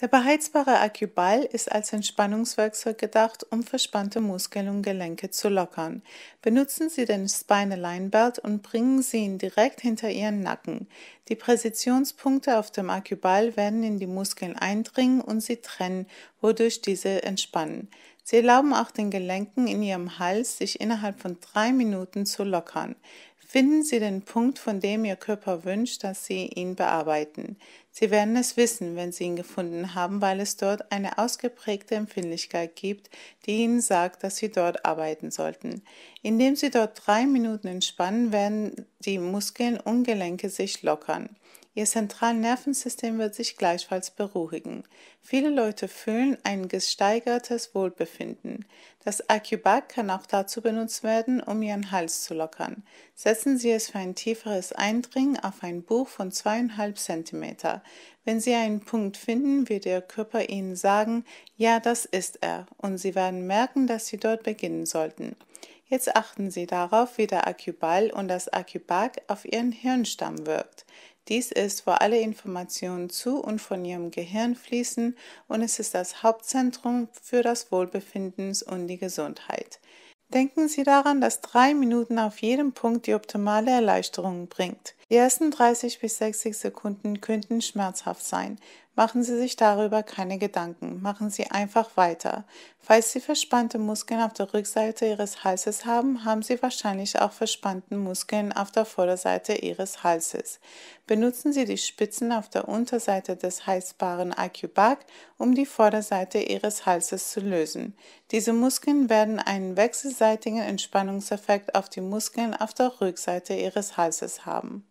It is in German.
Der beheizbare Akkuball ist als Entspannungswerkzeug gedacht, um verspannte Muskeln und Gelenke zu lockern. Benutzen Sie den Spine Belt und bringen Sie ihn direkt hinter Ihren Nacken. Die Präzisionspunkte auf dem Akkuball werden in die Muskeln eindringen und sie trennen, wodurch diese entspannen. Sie erlauben auch den Gelenken in Ihrem Hals, sich innerhalb von drei Minuten zu lockern. Finden Sie den Punkt, von dem Ihr Körper wünscht, dass Sie ihn bearbeiten. Sie werden es wissen, wenn Sie ihn gefunden haben, weil es dort eine ausgeprägte Empfindlichkeit gibt, die Ihnen sagt, dass Sie dort arbeiten sollten. Indem Sie dort drei Minuten entspannen, werden die Muskeln und Gelenke sich lockern. Ihr Zentralnervensystem wird sich gleichfalls beruhigen. Viele Leute fühlen ein gesteigertes Wohlbefinden. Das Acubac kann auch dazu benutzt werden, um Ihren Hals zu lockern. Setzen Sie es für ein tieferes Eindringen auf ein Buch von zweieinhalb Zentimeter. Wenn Sie einen Punkt finden, wird Ihr Körper Ihnen sagen, ja, das ist er, und Sie werden merken, dass Sie dort beginnen sollten. Jetzt achten Sie darauf, wie der Acuball und das Acubac auf Ihren Hirnstamm wirkt. Dies ist, wo alle Informationen zu und von Ihrem Gehirn fließen und es ist das Hauptzentrum für das Wohlbefinden und die Gesundheit. Denken Sie daran, dass drei Minuten auf jedem Punkt die optimale Erleichterung bringt. Die ersten 30 bis 60 Sekunden könnten schmerzhaft sein. Machen Sie sich darüber keine Gedanken. Machen Sie einfach weiter. Falls Sie verspannte Muskeln auf der Rückseite Ihres Halses haben, haben Sie wahrscheinlich auch verspannte Muskeln auf der Vorderseite Ihres Halses. Benutzen Sie die Spitzen auf der Unterseite des heißbaren Acubac, um die Vorderseite Ihres Halses zu lösen. Diese Muskeln werden einen wechselseitigen Entspannungseffekt auf die Muskeln auf der Rückseite Ihres Halses haben.